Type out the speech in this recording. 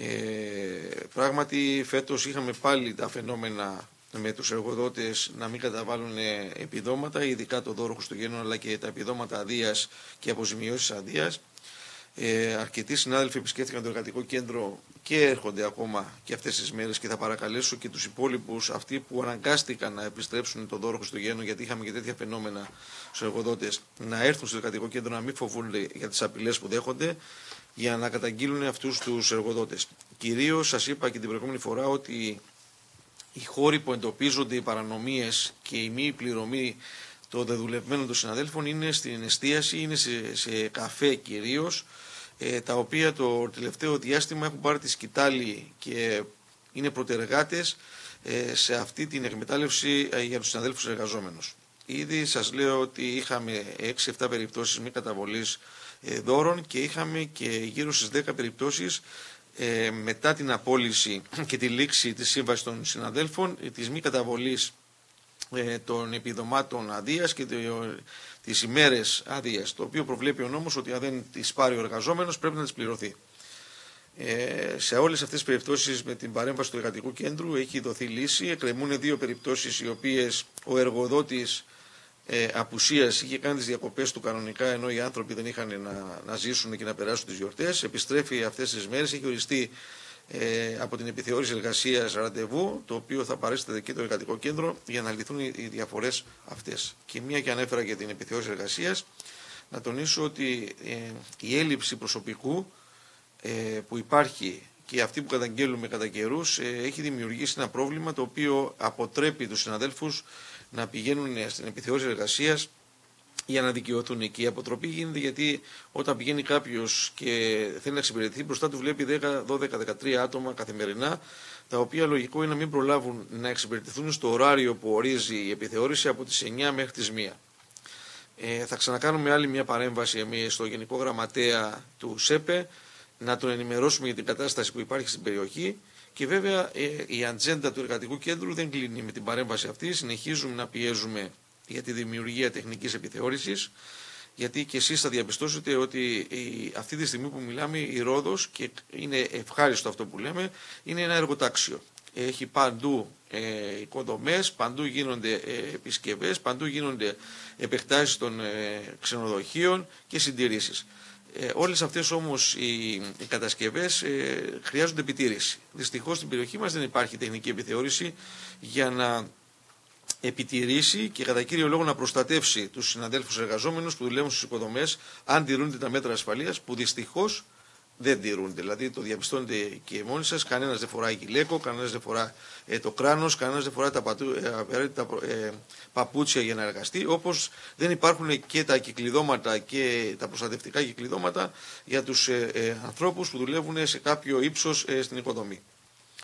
Ε, πράγματι φέτος είχαμε πάλι τα φαινόμενα με τους εργοδότες να μην καταβάλουν επιδόματα, ειδικά το δώρο Χριστουγέννων αλλά και τα επιδόματα αδείας και αποζημιώσεις αδείας. Ε, αρκετοί συνάδελφοι επισκέφθηκαν το εργατικό κέντρο και έρχονται ακόμα και αυτές τις μέρες και θα παρακαλέσω και τους υπόλοιπους αυτοί που αναγκάστηκαν να επιστρέψουν το δώρο Χριστουγέννων γιατί είχαμε και τέτοια φαινόμενα στους εργοδότες να έρθουν στο εργατικό κέντρο να μην φοβούνται για τις απειλές που δέχονται για να καταγγείλουν αυτούς τους εργοδότες. Κυρίως σας είπα και την προηγούμενη φορά ότι οι χώροι που εντοπίζονται οι παρανομίες και η μη πληρωμή των δεδουλευμένων των συναδέλφων είναι στην εστίαση, είναι σε, σε καφέ κυρίως, ε, τα οποία το τελευταίο διάστημα έχουν πάρει τη σκητάλη και είναι προτεργάτες ε, σε αυτή την εκμετάλλευση ε, για τους συναδέλφους εργαζόμενους. Ήδη σας λέω ότι είχαμε 6-7 περιπτώσεις μη καταβολής δώρων και είχαμε και γύρω στις 10 περιπτώσεις μετά την απόλυση και τη λήξη της σύμβασης των συναδέλφων της μη καταβολής των επιδομάτων αδείας και τις ημέρες άδεια, το οποίο προβλέπει ο νόμος ότι αν δεν τις πάρει ο εργαζόμενος πρέπει να τις πληρωθεί. Ε, σε όλες αυτές τις περιπτώσεις με την παρέμβαση του εργατικού κέντρου έχει δοθεί λύση. Εκκρεμούν δύο περιπτώσεις οι οποίες ο εργοδότης ε, απουσίας είχε κάνει τις διακοπές του κανονικά ενώ οι άνθρωποι δεν είχαν να, να ζήσουν και να περάσουν τις γιορτές. Επιστρέφει αυτές τις μέρες, έχει οριστεί ε, από την επιθεώρηση εργασίας ραντεβού, το οποίο θα παρέσετε και το εργατικό κέντρο για να λυθούν οι διαφορές αυτές. Και μία και ανέφερα για την επιθεώρηση εργασίας, να τονίσω ότι ε, η έλλειψη προσωπικού ε, που υπάρχει και αυτή που καταγγέλουμε κατά καιρούς ε, έχει δημιουργήσει ένα πρόβλημα το οποίο αποτρέπει τους συναδέλφους να πηγαίνουν στην επιθεώρηση εργασίας για να δικαιωθούν. Και η αποτροπή γίνεται γιατί όταν πηγαίνει κάποιος και θέλει να εξυπηρετηθεί, μπροστά του βλέπει 10, 12, 13 άτομα καθημερινά, τα οποία λογικό είναι να μην προλάβουν να εξυπηρετηθούν στο ωράριο που ορίζει η επιθεώρηση από τις 9 μέχρι τις 1. Ε, θα ξανακάνουμε άλλη μια παρέμβαση εμείς στο Γενικό Γραμματέα του ΣΕΠΕ να τον ενημερώσουμε για την κατάσταση που υπάρχει στην περιοχή και βέβαια ε, η ατζέντα του εργατικού κέντρου δεν κλείνει με την παρέμβαση αυτή. Συνεχίζουμε να πιέζουμε για τη δημιουργία τεχνικής επιθεώρησης γιατί και εσείς θα διαπιστώσετε ότι η, αυτή τη στιγμή που μιλάμε η Ρόδος και είναι ευχάριστο αυτό που λέμε είναι ένα εργοτάξιο. Έχει παντού ε, οικοδομές, παντού γίνονται ε, επισκευές, παντού γίνονται επεκτάσεις των ε, ξενοδοχείων και συντηρήσεις. Ε, όλες αυτές όμως οι, οι κατασκευές ε, χρειάζονται επιτήρηση. Δυστυχώς στην περιοχή μας δεν υπάρχει τεχνική επιθεώρηση για να επιτηρήσει και κατά κύριο λόγο να προστατεύσει τους συναδέλφου εργαζόμενους που δουλεύουν στις οικοδομέ αν τηρούνται τα μέτρα ασφαλείας που δυστυχώς δεν τηρούνται. Δηλαδή το διαπιστώνετε και μόνοι σας, κανένας δεν φοράει γυλαίκο, κανένας δεν φοράει ε, το κράνος, κανένας δεν φοράει τα, πατου, ε, τα ε, παπούτσια για να εργαστεί. Όπως δεν υπάρχουν και τα κυκλειδώματα και τα προστατευτικά κυκλειδώματα για τους ε, ε ανθρώπους που δουλεύουν σε κάποιο ύψος στην οικοδομή.